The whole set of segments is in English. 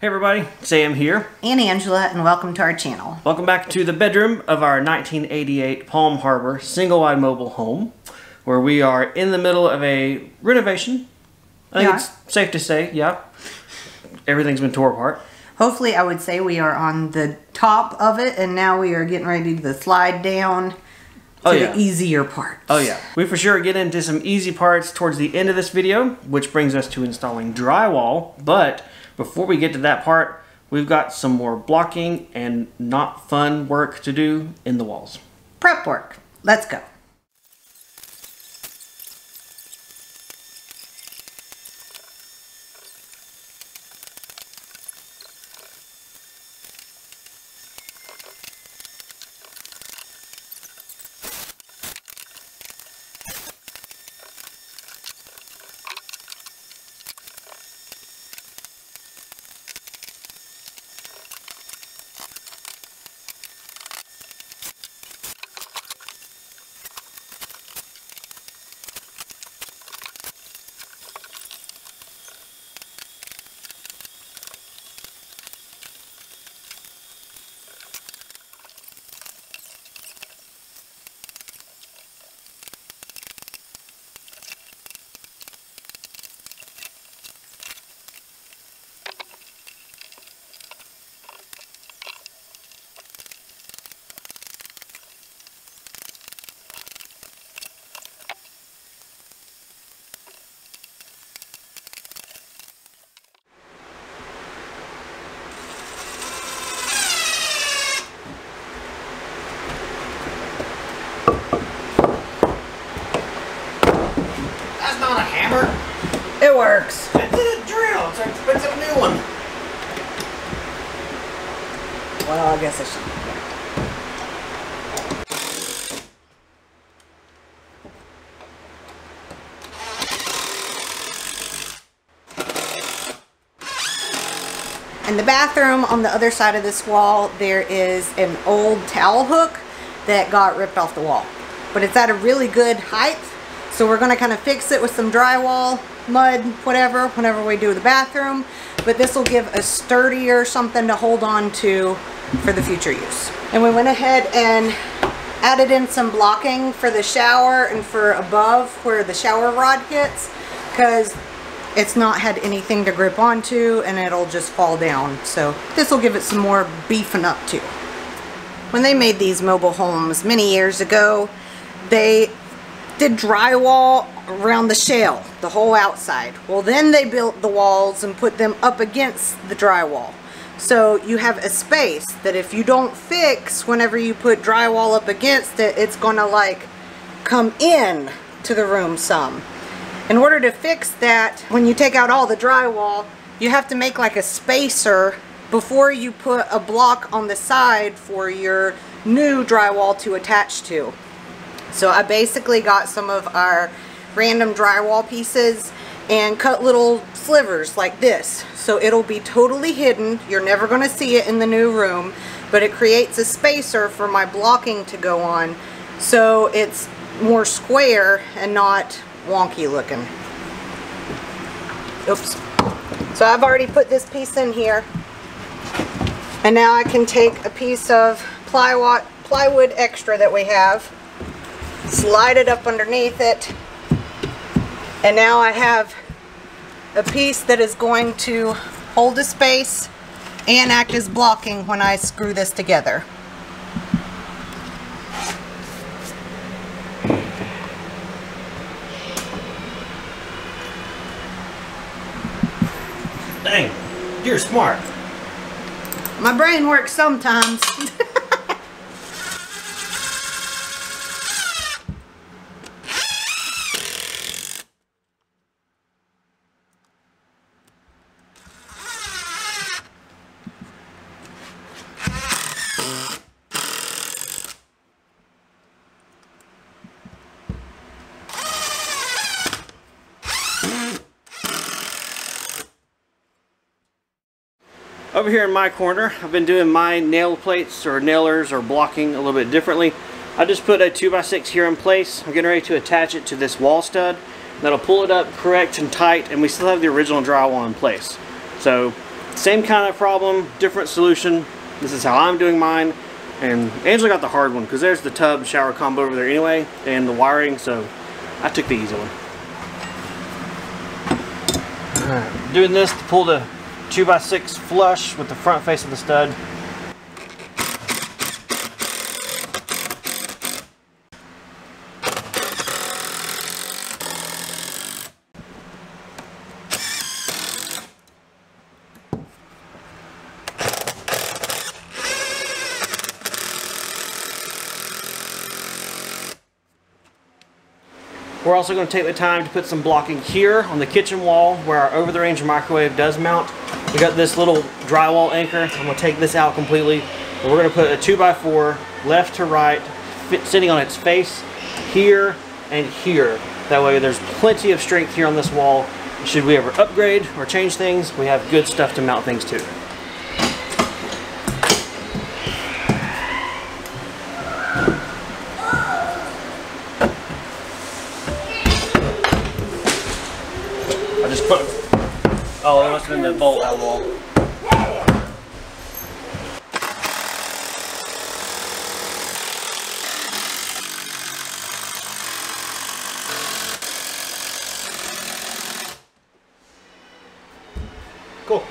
Hey everybody, Sam here. And Angela, and welcome to our channel. Welcome back to the bedroom of our 1988 Palm Harbor single-wide mobile home, where we are in the middle of a renovation. I think Yeah. it's safe to say, yeah. Everything's been tore apart. Hopefully, I would say we are on the top of it, and now we are getting ready to slide down to Oh, yeah. the easier part. Oh yeah. We for sure get into some easy parts towards the end of this video, which brings us to installing drywall. But before we get to that part, we've got some more blocking and not fun work to do in the walls. Prep work. Let's go. It works. It's a drill. It's an expensive new one. Well, I guess I should. In the bathroom on the other side of this wall, there is an old towel hook that got ripped off the wall. But it's at a really good height, so we're gonna kind of fix it with some drywall, mud, whatever, whenever we do the bathroom. But this will give a sturdier something to hold on to for the future use. And we went ahead and added in some blocking for the shower and for above where the shower rod hits because it's not had anything to grip onto and it'll just fall down. So this will give it some more beefing up to. When they made these mobile homes many years ago, they did drywall around the shell, the whole outside. Well, then they built the walls and put them up against the drywall. So you have a space that if you don't fix whenever you put drywall up against it, it's gonna like come in to the room some. In order to fix that, when you take out all the drywall, you have to make like a spacer before you put a block on the side for your new drywall to attach to. So I basically got some of our random drywall pieces and cut little slivers like this. So it'll be totally hidden. You're never going to see it in the new room, but it creates a spacer for my blocking to go on. So it's more square and not wonky looking. Oops. So I've already put this piece in here. And now I can take a piece of plywood, plywood extra that we have, slide it up underneath it, and now I have a piece that is going to hold a space and act as blocking when I screw this together. Dang, you're smart. My brain works sometimes. Over here in my corner, I've been doing my nail plates or nailers or blocking a little bit differently. I just put a 2x6 here in place. I'm getting ready to attach it to this wall stud. That'll pull it up correct and tight and we still have the original drywall in place. So Same kind of problem, different solution. This is how I'm doing mine. And Angela got the hard one because there's the tub shower combo over there anyway and the wiring, so I took the easy one. Doing this to pull the 2x6 flush with the front face of the stud. We're also going to take the time to put some blocking here on the kitchen wall where our over-the-range microwave does mount. We got this little drywall anchor. I'm to take this out completely. We're to put a 2x4 left to right fit, sitting on its face here and here. That way there's plenty of strength here on this wall. Should we ever upgrade or change things, we have good stuff to mount things to. It must have been the bolt out of the wall. Cool.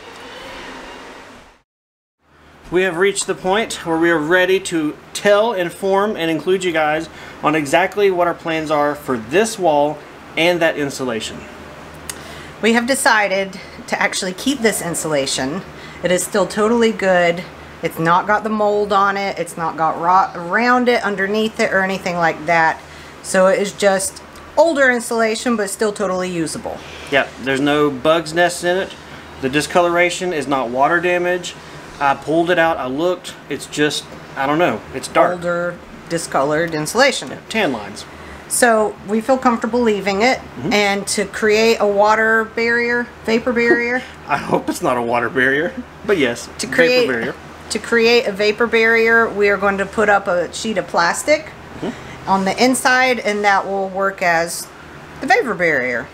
We have reached the point where we are ready to tell, inform, and include you guys on exactly what our plans are for this wall and that insulation. We have decided to actually keep this insulation. It is still totally good. It's not got the mold on it. It's not got rot around it, underneath it, or anything like that. So it is just older insulation, but still totally usable. Yep, there's no bugs nests in it. The discoloration is not water damage. I pulled it out, I looked, it's just, I don't know, it's dark. Older, discolored insulation. Tan lines. So we feel comfortable leaving it. Mm-hmm. And to create a water barrier, vapor barrier, I hope it's not a water barrier, but yes, to create vapor barrier. to create a vapor barrier, we are going to put up a sheet of plastic Mm-hmm. on the inside, and that will work as the vapor barrier.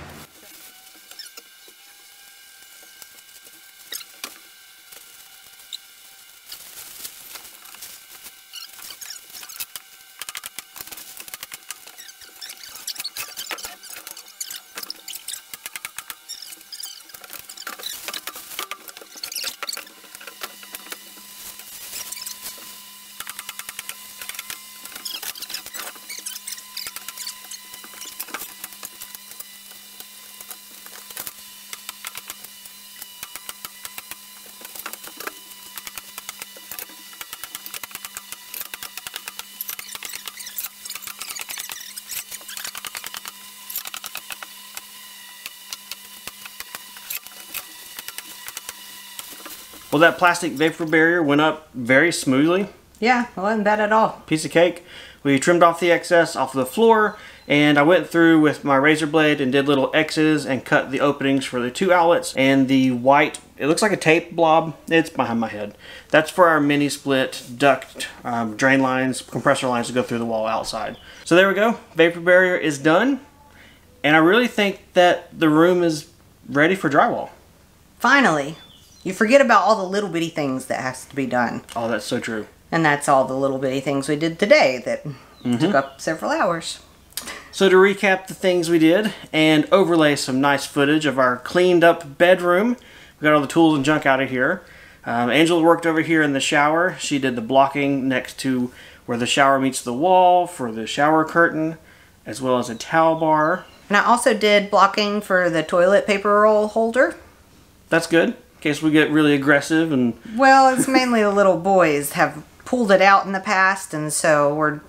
Well, that plastic vapor barrier went up very smoothly. Yeah, it wasn't bad at all. Piece of cake. We trimmed off the excess off the floor, and I went through with my razor blade and did little X's and cut the openings for the two outlets and the white. It looks like a tape blob. It's behind my head. That's for our mini split duct um, drain lines, compressor lines to go through the wall outside. So there we go. Vapor barrier is done, and I really think that the room is ready for drywall. Finally, you forget about all the little bitty things that has to be done. Oh, that's so true. And that's all the little bitty things we did today that Mm-hmm. took up several hours. So to recap the things we did and overlay some nice footage of our cleaned up bedroom, we got all the tools and junk out of here. Um, Angela worked over here in the shower. She did the blocking next to where the shower meets the wall for the shower curtain, as well as a towel bar. And I also did blocking for the toilet paper roll holder. That's good, case we get really aggressive and Well, it's mainly the little boys have pulled it out in the past, and so we're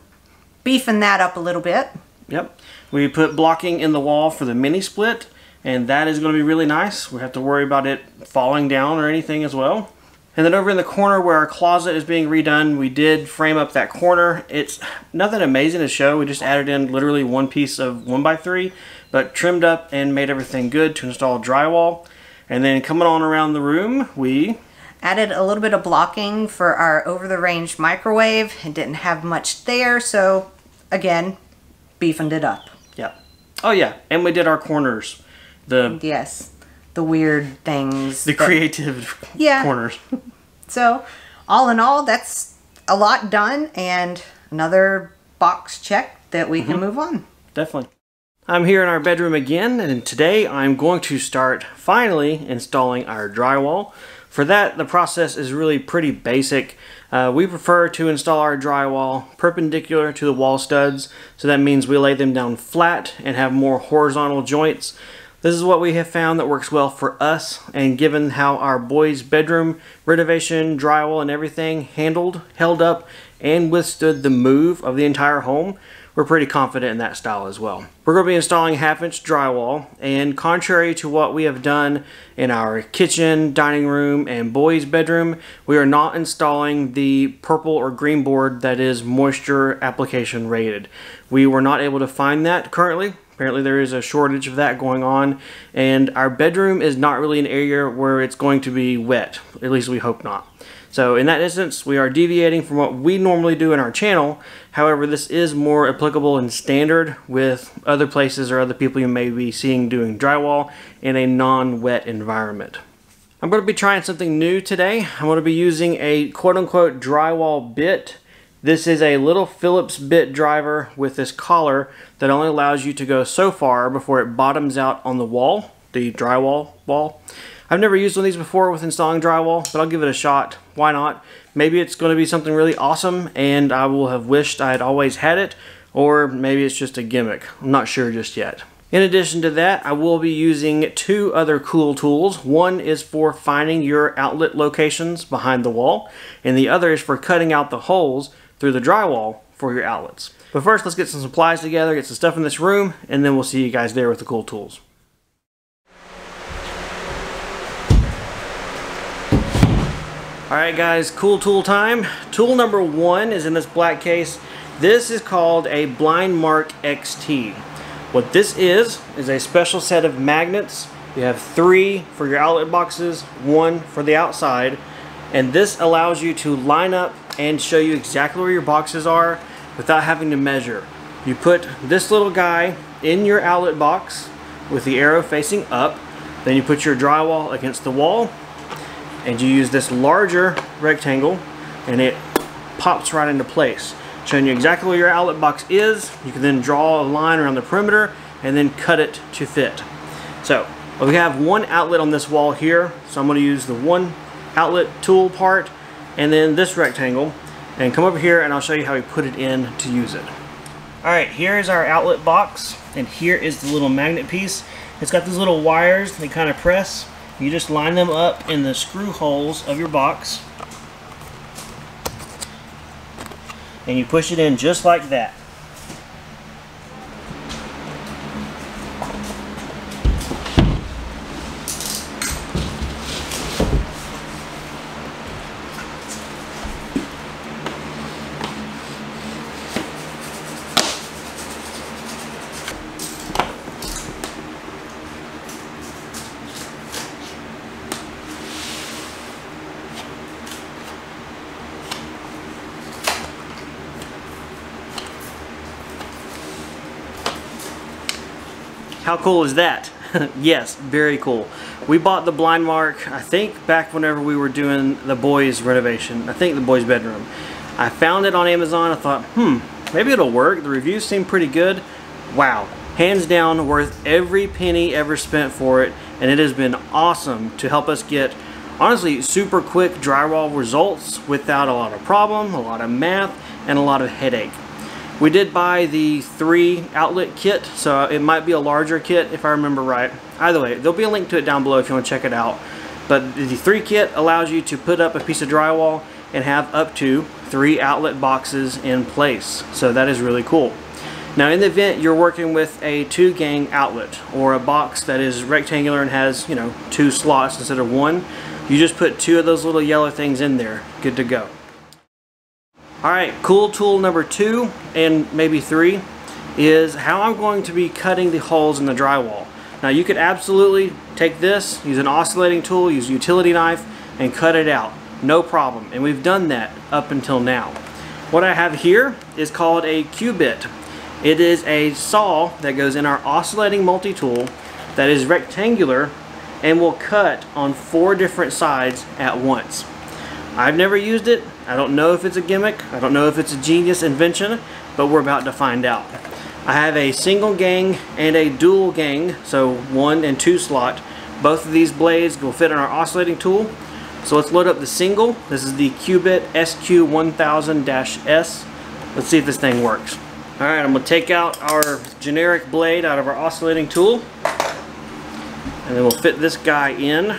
beefing that up a little bit. Yep. We put blocking in the wall for the mini split, and that is going to be really nice. We have to worry about it falling down or anything as well. And then over in the corner where our closet is being redone, we did frame up that corner. It's nothing amazing to show. We just added in literally one piece of 1x3, but trimmed up and made everything good to install drywall. And then coming on around the room, we Added a little bit of blocking for our over-the-range microwave. It didn't have much there, so again, beefing it up. yeah. Oh yeah, and we did our corners. The Yes. the weird things. The that- creative Yeah. corners. So, all in all, that's a lot done and another box check that we can mm-hmm. move on. Definitely. I'm here in our bedroom again, and today I'm going to start finally installing our drywall. For that, the process is really pretty basic. Uh, we prefer to install our drywall perpendicular to the wall studs, so that means we lay them down flat and have more horizontal joints. This is what we have found that works well for us, and given how our boys' bedroom renovation, drywall, and everything handled, held up, and withstood the move of the entire home, we're pretty confident in that style as well. We're going to be installing half inch drywall and contrary to what we have done in our kitchen, dining room, and boys bedroom, we are not installing the purple or green board that is moisture application rated. We were not able to find that currently. Apparently there is a shortage of that going on and our bedroom is not really an area where it's going to be wet. At least we hope not. So in that instance, we are deviating from what we normally do in our channel. However, this is more applicable and standard with other places or other people you may be seeing doing drywall in a non-wet environment. I'm going to be trying something new today. I'm going to be using a quote-unquote drywall bit. This is a little Phillips bit driver with this collar that only allows you to go so far before it bottoms out on the wall, the drywall wall. I've never used one of these before with installing drywall, but I'll give it a shot. Why not? Maybe it's going to be something really awesome and I will have wished I had always had it, or maybe it's just a gimmick. I'm not sure just yet. In addition to that, I will be using two other cool tools. One is for finding your outlet locations behind the wall, and the other is for cutting out the holes through the drywall for your outlets. But first, let's get some supplies together, get some stuff in this room, and then we'll see you guys there with the cool tools. Alright guys, cool tool time. Tool number one is in this black case. This is called a Blind Mark XT. What this is, is a special set of magnets. You have three for your outlet boxes, one for the outside, and this allows you to line up and show you exactly where your boxes are without having to measure. You put this little guy in your outlet box with the arrow facing up, then you put your drywall against the wall, and you use this larger rectangle and it pops right into place. Showing you exactly where your outlet box is. You can then draw a line around the perimeter and then cut it to fit. So we have one outlet on this wall here. So I'm going to use the one outlet tool part and then this rectangle. And come over here and I'll show you how we put it in to use it. Alright here is our outlet box and here is the little magnet piece. It's got these little wires they kind of press you just line them up in the screw holes of your box and you push it in just like that. How cool is that? yes, very cool. We bought the blind mark, I think back whenever we were doing the boys renovation. I think the boys bedroom. I found it on Amazon. I thought, hmm, maybe it'll work. The reviews seem pretty good. Wow, hands down worth every penny ever spent for it. And it has been awesome to help us get honestly super quick drywall results without a lot of problem, a lot of math, and a lot of headache. We did buy the three outlet kit, so it might be a larger kit if I remember right. Either way, there'll be a link to it down below if you want to check it out. But the three kit allows you to put up a piece of drywall and have up to three outlet boxes in place. So that is really cool. Now in the event you're working with a two gang outlet or a box that is rectangular and has, you know, two slots instead of one, you just put two of those little yellow things in there. Good to go. Alright, cool tool number two and maybe three is how I'm going to be cutting the holes in the drywall. Now you could absolutely take this, use an oscillating tool, use a utility knife, and cut it out. No problem. And we've done that up until now. What I have here is called a Q-bit. It is a saw that goes in our oscillating multi-tool that is rectangular and will cut on four different sides at once. I've never used it. I don't know if it's a gimmick. I don't know if it's a genius invention, but we're about to find out. I have a single gang and a dual gang, so one and two slot. Both of these blades will fit on our oscillating tool. So let's load up the single. This is the Qbit SQ1000-S. Let's see if this thing works. Alright, I'm going to take out our generic blade out of our oscillating tool. And then we'll fit this guy in.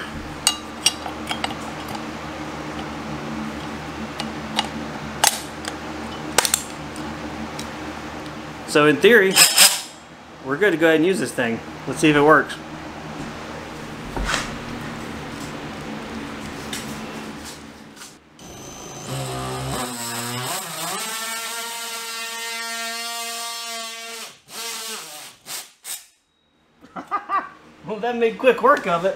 So in theory, we're good to go ahead and use this thing. Let's see if it works. well, that made quick work of it.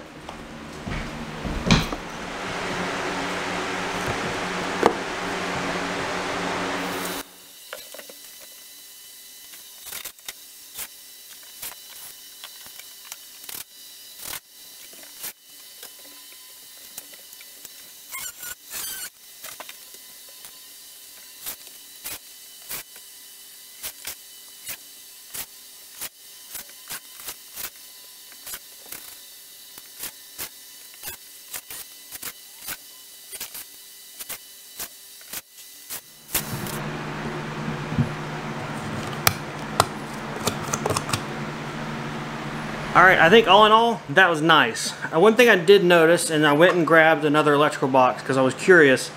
All right, I think all in all, that was nice. Uh, one thing I did notice, and I went and grabbed another electrical box because I was curious.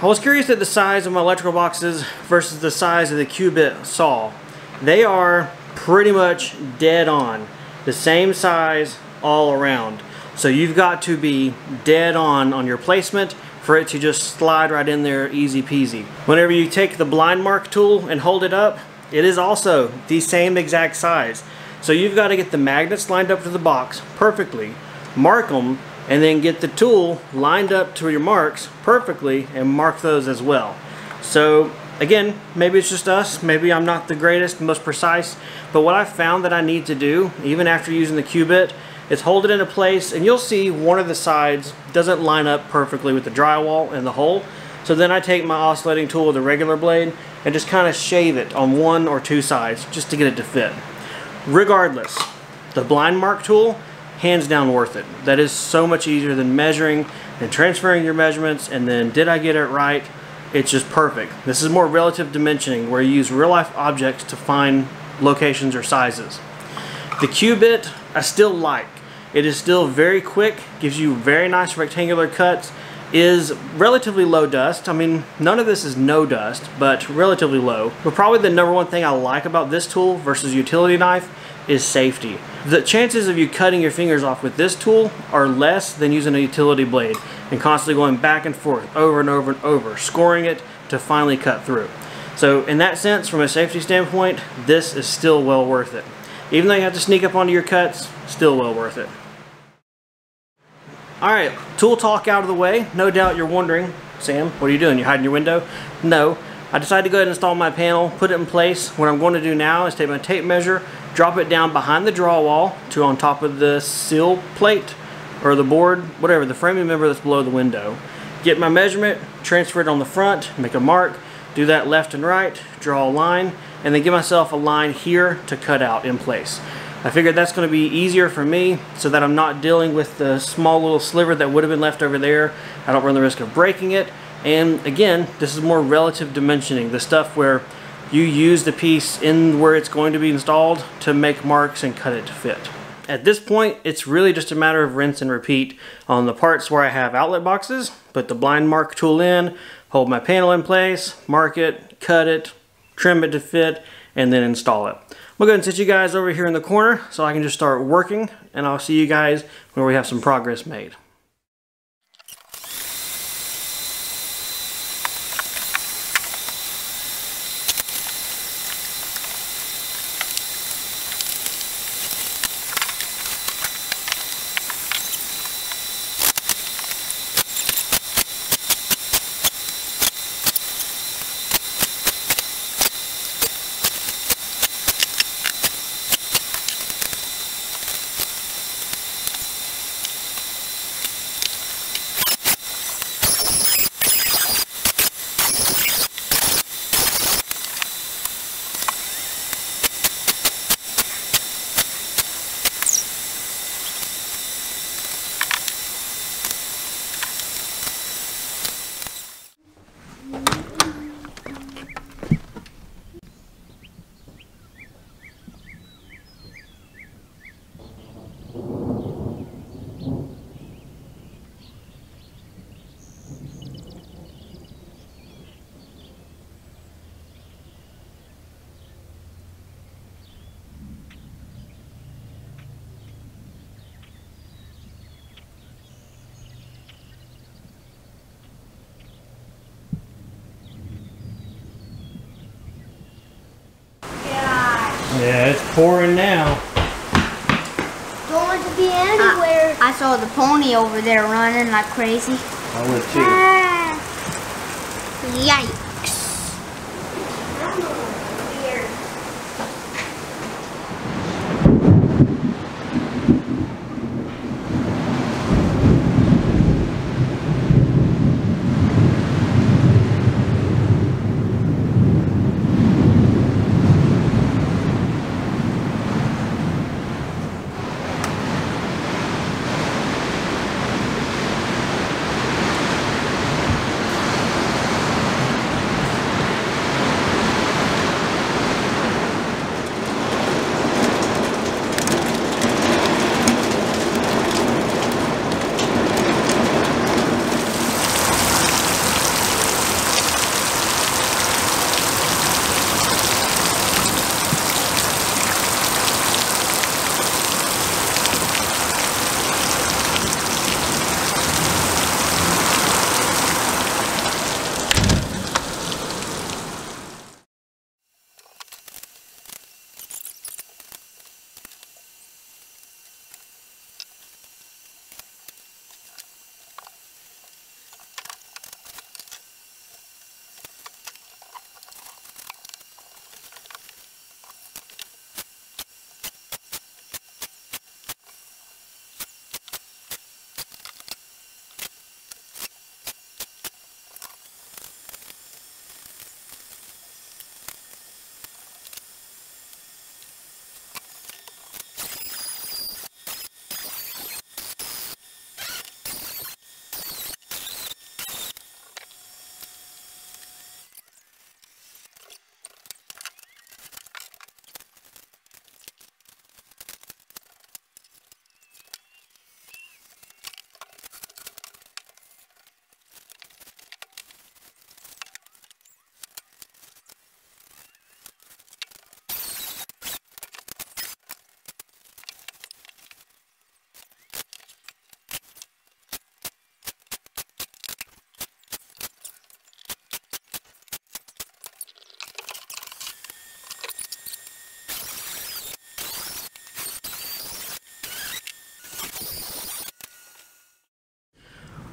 I was curious at the size of my electrical boxes versus the size of the Qbit saw. They are pretty much dead on. The same size all around. So you've got to be dead on on your placement for it to just slide right in there easy peasy. Whenever you take the blind mark tool and hold it up, it is also the same exact size. So you've got to get the magnets lined up to the box perfectly, mark them, and then get the tool lined up to your marks perfectly and mark those as well. So again, maybe it's just us, maybe I'm not the greatest, most precise, but what I found that I need to do, even after using the Qbit, is hold it into place and you'll see one of the sides doesn't line up perfectly with the drywall and the hole. So then I take my oscillating tool with a regular blade and just kind of shave it on one or two sides just to get it to fit. Regardless, the blind mark tool, hands down worth it. That is so much easier than measuring and transferring your measurements and then did I get it right? It's just perfect. This is more relative dimensioning where you use real life objects to find locations or sizes. The Qbit I still like. It is still very quick, gives you very nice rectangular cuts, is relatively low dust. I mean, none of this is no dust, but relatively low. But probably the number one thing I like about this tool versus utility knife is safety. The chances of you cutting your fingers off with this tool are less than using a utility blade and constantly going back and forth over and over and over, scoring it to finally cut through. So in that sense, from a safety standpoint, this is still well worth it. Even though you have to sneak up onto your cuts, still well worth it. Alright, tool talk out of the way. No doubt you're wondering, Sam, what are you doing? You're hiding your window? No. I decided to go ahead and install my panel, put it in place. What I'm going to do now is take my tape measure, drop it down behind the drywall to on top of the sill plate or the board, whatever, the framing member that's below the window. Get my measurement, transfer it on the front, make a mark, do that left and right, draw a line, and then give myself a line here to cut out in place. I figured that's going to be easier for me so that I'm not dealing with the small little sliver that would have been left over there. I don't run the risk of breaking it. And again, this is more relative dimensioning, the stuff where you use the piece in where it's going to be installed to make marks and cut it to fit. At this point, it's really just a matter of rinse and repeat on the parts where I have outlet boxes, put the blind mark tool in, hold my panel in place, mark it, cut it, trim it to fit, and then install it. I'm going to sit you guys over here in the corner so I can just start working and I'll see you guys when we have some progress made. Pouring now. Don't want to be anywhere. I, I saw the pony over there running like crazy. I would too. Ah. Yikes.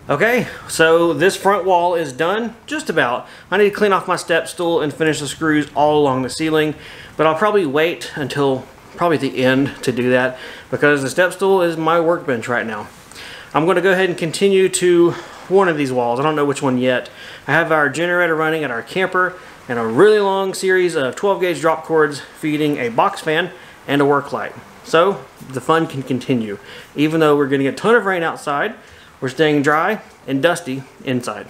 Okay, so this front wall is done, just about. I need to clean off my step stool and finish the screws all along the ceiling, but I'll probably wait until probably the end to do that because the step stool is my workbench right now. I'm going to go ahead and continue to one of these walls. I don't know which one yet. I have our generator running at our camper and a really long series of 12 gauge drop cords feeding a box fan and a work light. So the fun can continue. Even though we're getting a ton of rain outside, we're staying dry and dusty inside.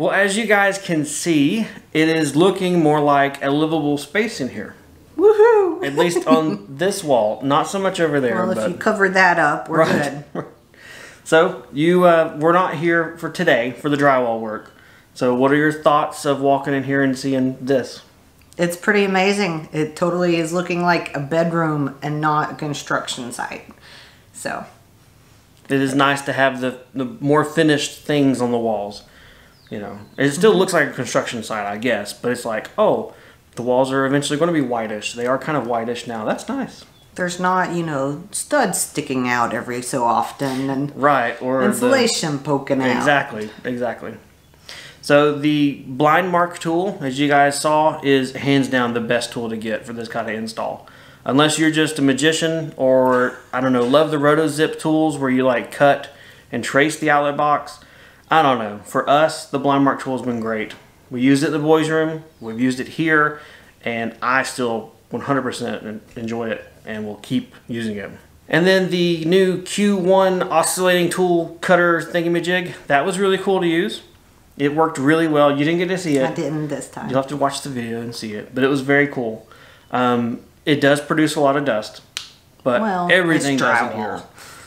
Well, as you guys can see, it is looking more like a livable space in here. Woohoo! At least on this wall, not so much over there. Well, if but, you covered that up, we're Right. good. So you, uh, we're not here for today for the drywall work. So what are your thoughts of walking in here and seeing this? It's pretty amazing. It totally is looking like a bedroom and not a construction site. So, It is nice to have the, the more finished things on the walls. You know, it still looks like a construction site, I guess, but it's like, oh, the walls are eventually going to be whitish. They are kind of whitish now. That's nice. there's not, you know, studs sticking out every so often and Right, or the- insulation poking out. Exactly, exactly. So the blind mark tool, as you guys saw, is hands down the best tool to get for this kind of install. Unless you're just a magician or I don't know, love the roto zip tools where you like cut and trace the outlet box. I don't know. For us, the blind mark tool has been great. We used it in the boys' room. We've used it here, and I still 100% enjoy it and will keep using it. And then the new Q1 oscillating tool cutter thingamajig. That was really cool to use. It worked really well. You didn't get to see it. I it. didn't this time. You'll have to watch the video and see it, but it was very cool. Um, it does produce a lot of dust, but Well, everything does in here.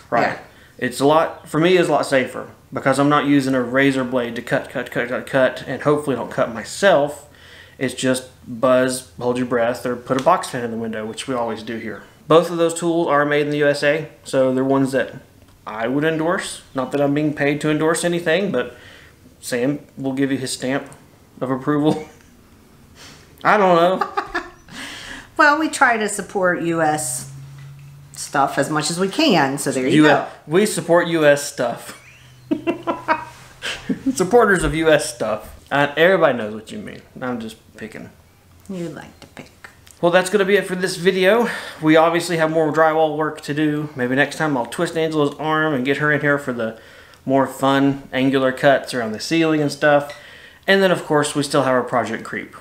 Right. Yeah. It's a lot for me. It's a lot safer because I'm not using a razor blade to cut, cut, cut, cut, cut, and hopefully don't cut myself. It's just buzz, hold your breath, or put a box fan in the window, which we always do here. Both of those tools are made in the USA, so they're ones that I would endorse. Not that I'm being paid to endorse anything, but Sam will give you his stamp of approval. I don't know. Well, we try to support U.S. stuff as much as we can, so there you U- go. we support U.S. stuff. Supporters of U.S. stuff. Uh, everybody knows what you mean. I'm just picking. You like to pick. Well, that's going to be it for this video. We obviously have more drywall work to do. Maybe next time I'll twist Angela's arm and get her in here for the more fun angular cuts around the ceiling and stuff. And then, of course, we still have our Project Creep.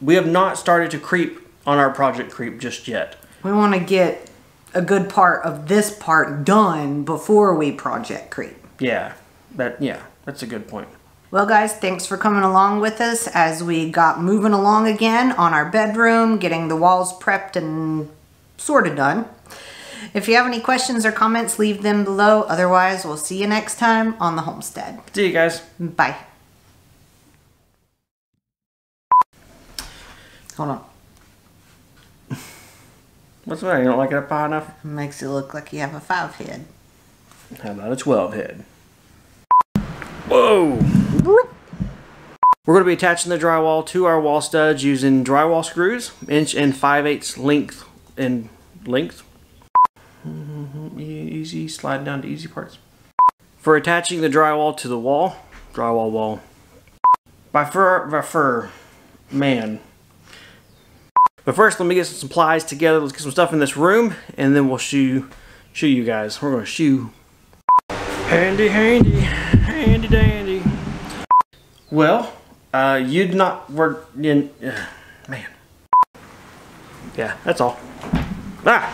We have not started to creep on our Project Creep just yet. We want to get a good part of this part done before we project creep. Yeah, that yeah, that's a good point. Well, guys, thanks for coming along with us as we got moving along again on our bedroom, getting the walls prepped and sort of done. If you have any questions or comments, leave them below. Otherwise, we'll see you next time on the homestead. See you guys. Bye. Hold on. What's the matter? You don't like it up high enough? Makes it look like you have a five head. How about a 12 head? Whoa! We're going to be attaching the drywall to our wall studs using drywall screws, inch and 5 eighths length and length. Mhm, Easy, slide down to easy parts. For attaching the drywall to the wall, drywall wall, by fur, by fur, man. But first, let me get some supplies together. Let's get some stuff in this room, and then we'll shoe, shoe you guys. We're gonna shoe. Handy, handy, handy dandy. Well, uh, you'd not work in, uh, man. Yeah, that's all. Ah!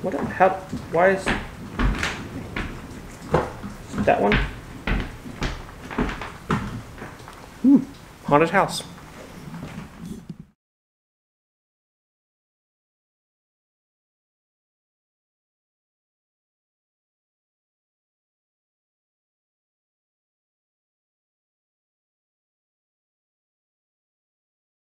What, how, why is that one? Hmm, haunted house.